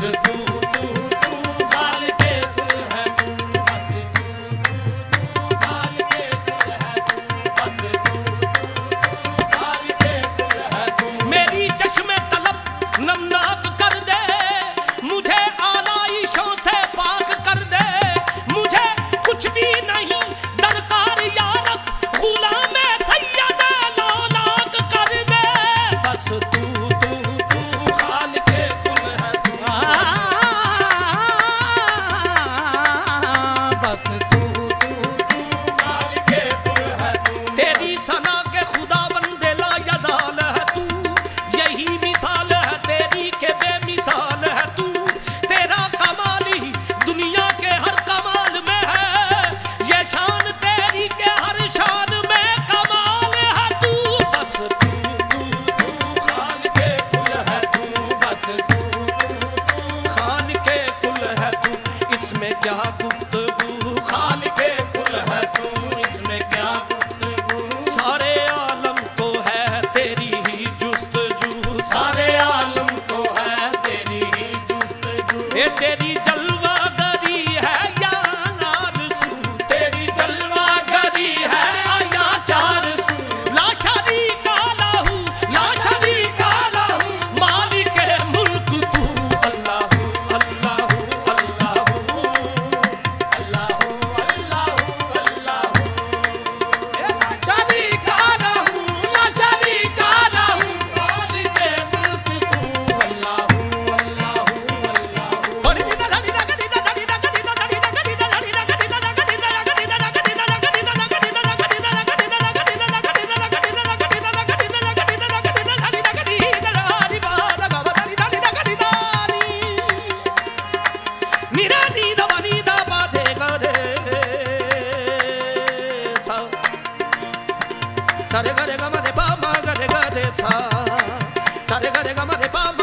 to cool. I'm la madre pam.